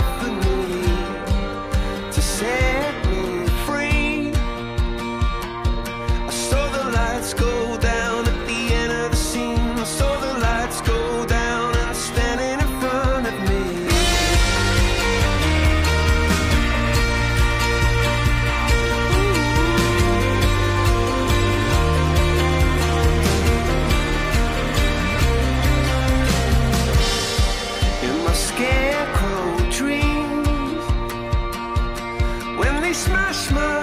me to say smash, my.